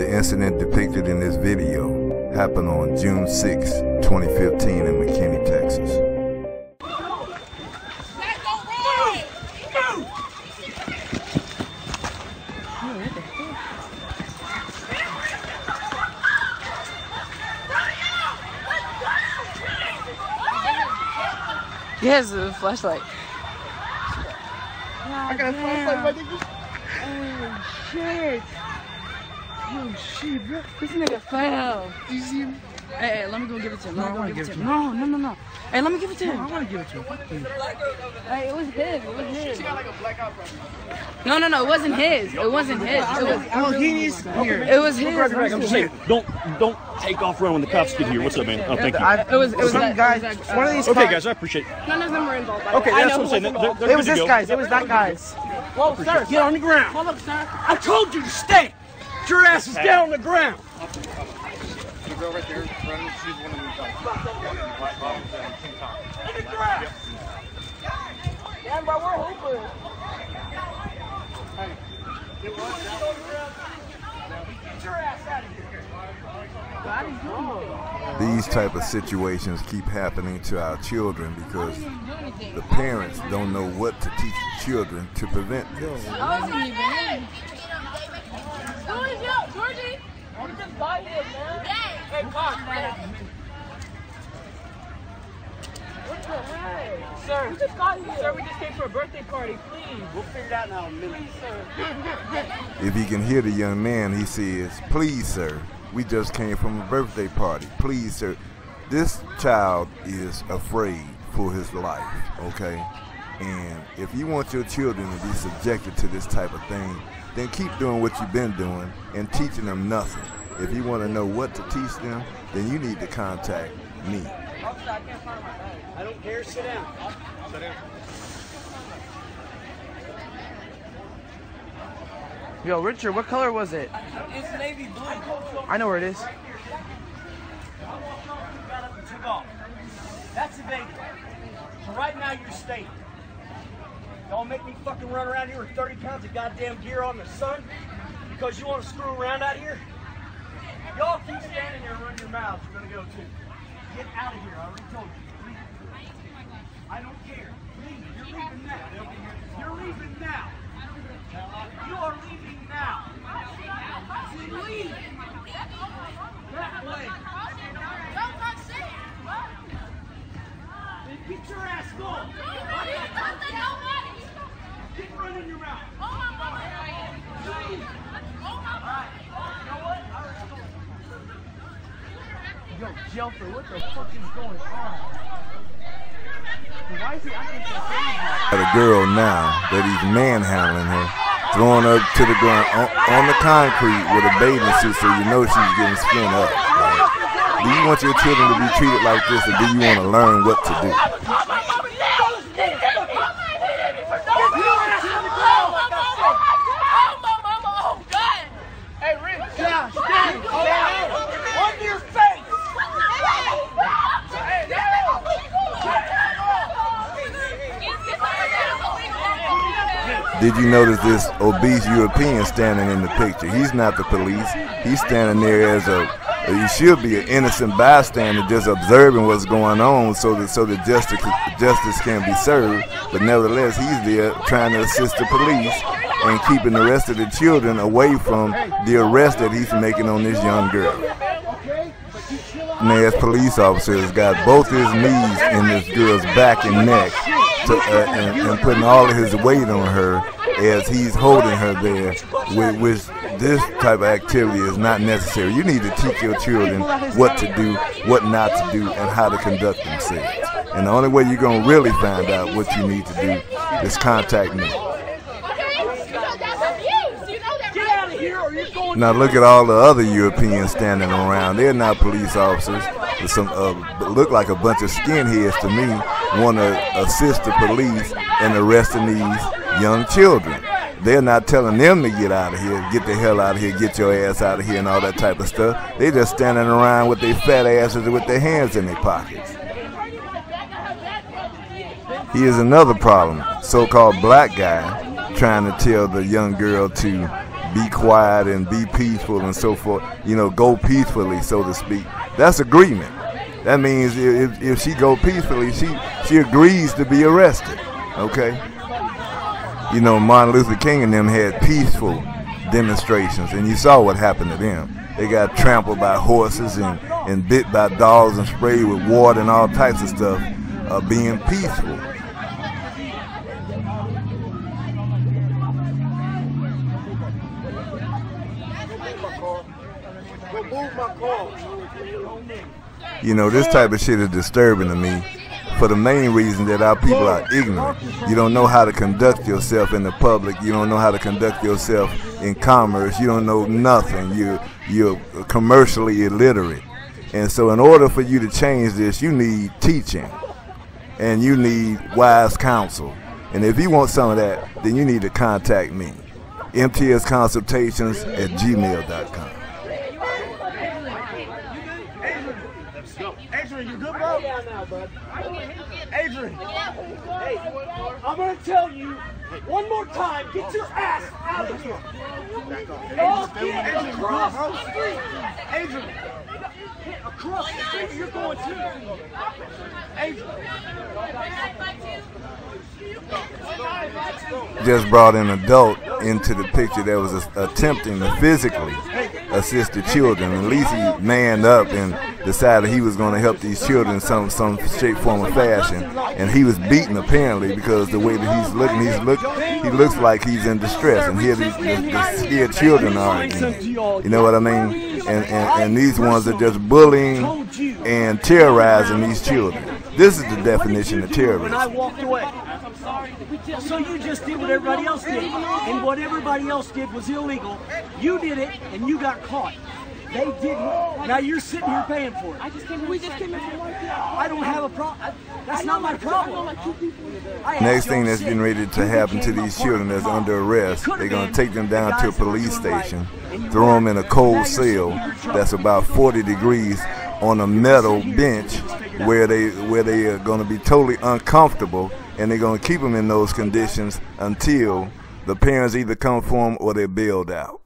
The incident depicted in this video happened on June 6, 2015 in McKinney, Texas. Yes, a flashlight. I got a flashlight, my nigga. Oh shit. Oh shit, bro. This nigga fell. Do you see him? Hey, hey, let me go give it to him. No, Let I me wanna go give it to him. No, no, no, no. Hey, let me give it to I him. want to give it to him. Fuck you. Hey, it was his. It was his. She got like a blackout No, no, no. It wasn't his. It wasn't his. It was. Oh, he is here. It was his. Grab your bag. I'm just saying, don't don't take off running when the cops get here. What's up, man? Oh, thank you. I, It was- it was some that- guy. it was that- uh, one of these. Okay, guys. guys, I appreciate. it. None of them were involved. Okay, that's what I'm saying. They're, they're It was this go. guy's. It was that guy's. Whoa, sir, get on the ground. Hold up, sir. I told you to stay. Get your asses down on the ground. On the ground. Stand by where Hooper. Get your ass out of here. These type of situations keep happening to our children because the parents don't know what to teach the children to prevent this. Oh, I wasn't even. Who is you, Georgie? You just got here, man. Hey, Cox. What the heck? Sir, we just got here. Sir, we just came for a birthday party. Please. We'll figure it out now in a minute. Please, sir. If he can hear the young man, he says, Please, sir, we just came from a birthday party. Please, sir. This child is afraid for his life, okay? And if you want your children to be subjected to this type of thing, then keep doing what you've been doing and teaching them nothing. If you want to know what to teach them, then you need to contact me. I don't care. Sit down. Yo, Richard, what color was it? It's navy blue. I know where it is. took off. That's evading. So right now you're staying. Y'all make me fucking run around here with 30 pounds of goddamn gear on the sun because you want to screw around out here? Y'all keep standing there and run your mouths. You're gonna go too. Get out of here. I already told you. I don't care. Leave. You're leaving now. You're leaving now. You are leaving now. Leave. That way. Then get your ass going. Keep running your mouth. Leave. You know what? I already told you. Yo, Jelfer, what the fuck is going on? Why is he acting so crazy? Got a girl now that he's manhandling her, throwing her to the ground on, on the concrete with a bathing suit so you know she's getting spin up. Do you want your children to be treated like this or do you want to learn what to do? Hey, Rick. Yeah, stay. On your face. Did you notice this obese European standing in the picture? He's not the police. He's standing there as a, he should be an innocent bystander just observing what's going on so that so that justice justice can be served. But nevertheless, he's there trying to assist the police and keeping the rest of the children away from the arrest that he's making on this young girl. As police officers got both his knees in this girl's back and neck to, uh, and, and putting all of his weight on her as he's holding her there, which, which this type of activity is not necessary. You need to teach your children what to do, what not to do, and how to conduct themselves. And the only way you're going to really find out what you need to do is contact me. Now look at all the other Europeans standing around. They're not police officers. Some uh, look like a bunch of skinheads to me. Want to assist the police in arresting these young children. They're not telling them to get out of here, get the hell out of here, get your ass out of here, and all that type of stuff. They just standing around with their fat asses with their hands in their pockets. Here's another problem. So-called black guy trying to tell the young girl to be quiet and be peaceful and so forth. You know, go peacefully, so to speak. That's agreement. That means if, if she go peacefully, she she agrees to be arrested. Okay. You know, Martin Luther King and them had peaceful demonstrations, and you saw what happened to them. They got trampled by horses and, and bit by dogs and sprayed with water and all types of stuff, uh, being peaceful. You know, this type of shit is disturbing to me for the main reason that our people are ignorant. You don't know how to conduct yourself in the public. You don't know how to conduct yourself in commerce. You don't know nothing. You you're commercially illiterate. And so in order for you to change this, you need teaching and you need wise counsel. And if you want some of that, then you need to contact me. MTSconsultations at gmail.com. Adrian, you good, bro? Adrian, hey, I'm gonna tell you one more time, get your ass out of here. Y'all get across the street. Adrian, get across the street, you're going too. Adrian. just brought an adult into the picture that was attempting to physically assist the children. At least he manned up and decided he was going to help these children some some shape, form, or fashion. And he was beaten apparently because the way that he's looking, he's look he looks like he's in distress. And here these the, the scared children are again. You know what I mean? And, and and these ones are just bullying and terrorizing these children. This is the definition of terrorism. When I walked away. So you just did what everybody else did. And what everybody else did was illegal. You did it and you got caught. They didn't. Now you're sitting here paying for it. I just came we just came in from work. I don't have a problem. That's not my problem. Next thing that's sit. getting ready to happen to these children partner. that's under arrest, they're going to take them down to a guys that were police station, throw them in a cold cell sitting here in that's about 40 degrees on a metal bench where they where they are going to be totally uncomfortable and they're going to keep them in those conditions until the parents either come for them or they're bailed out.